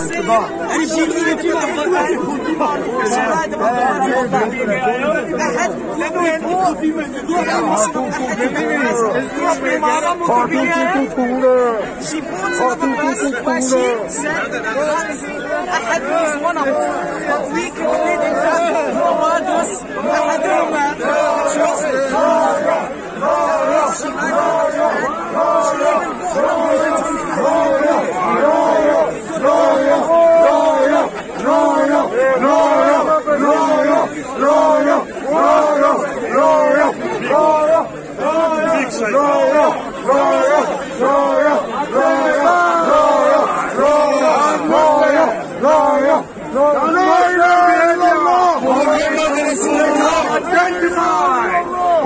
الجيل اللي احد احد identify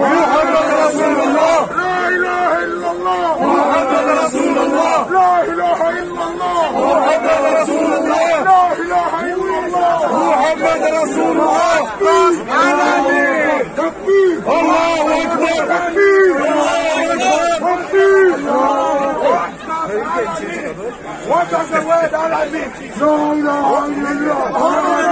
محمد رسول الله لا اله الا الله محمد رسول الله لا اله الا الله محمد رسول الله لا اله الا الله محمد رسول الله تكبير الله اكبر تكبير الله اكبر تكبير وانت زواد على العميد لا اله الا الله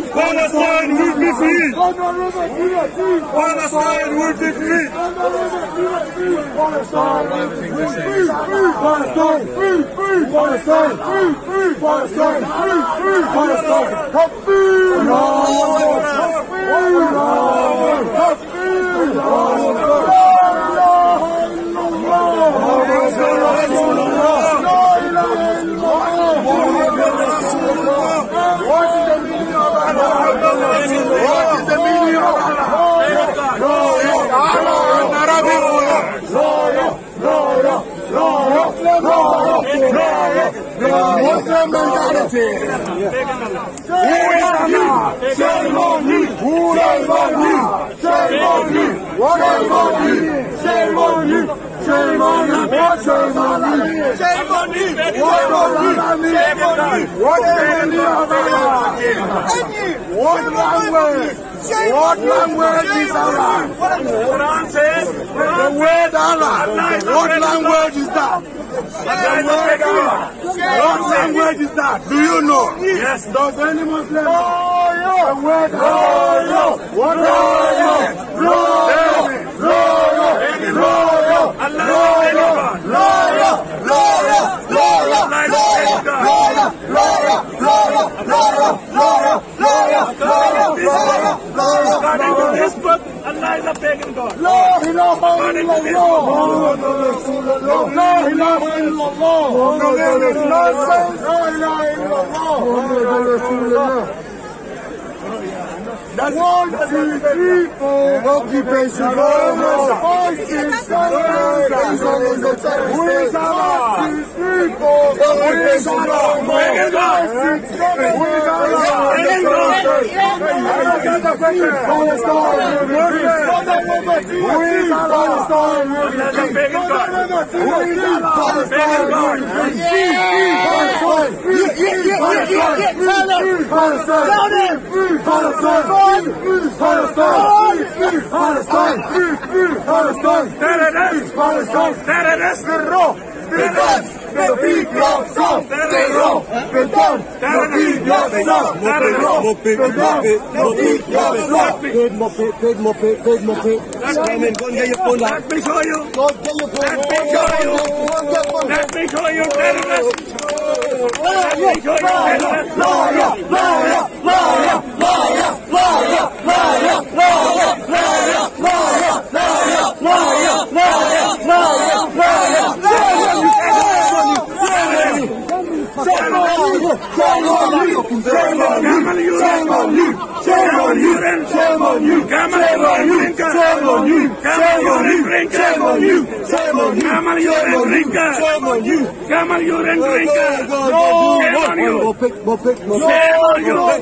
Palestine would be free. Palestine would be free. Palestine would be free. Palestine would be free. Free, free. Palestine. Free, free. Palestine. Free, free. Palestine. Free, free. Palestine. Takbir. Allahu mentality. Ceremony, ceremony, ceremony, ceremony, ceremony, ceremony, ceremony, what ceremony? Ceremony, what ceremony? Ceremony, what ceremony? What language? What language is Allah? Quran says, The word Allah. What language is that? The word Allah. What language is that? Do you know? Yes. Does any Muslim know? The word Allah. What إله إلا الله محمد رسول لا إله إلا الله محمد رسول الله What the people occupation government fighting terrorism is a terrorist. What the people occupation government fighting Palestine! Palestine! Palestine! Palestine! Palestine! Palestine! Muppet, Muppet, Muppet, Muppet, Muppet, good Muppet, good Muppet, good Muppet. Come in, go and get your phone out. Let me show you. Let me show you. Let me show you. Let me show you terrorists. Let me show you terrorists. Liar, liar, liar, liar. Enrica, somos you, somos you, somos you, somos you, Gamaliel Enrica, somos you, Gamaliel Enrica, no, no, you. no, Bopek, no, no, no,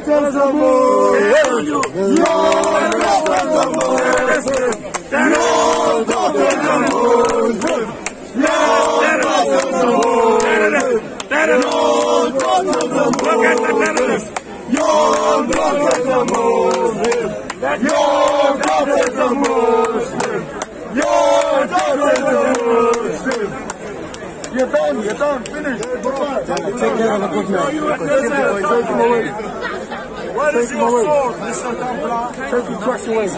no, no, You're done. You're done. Finish. Take care of the good man. Take him away. What is your sword, Mr. Templar? Take the trucks away.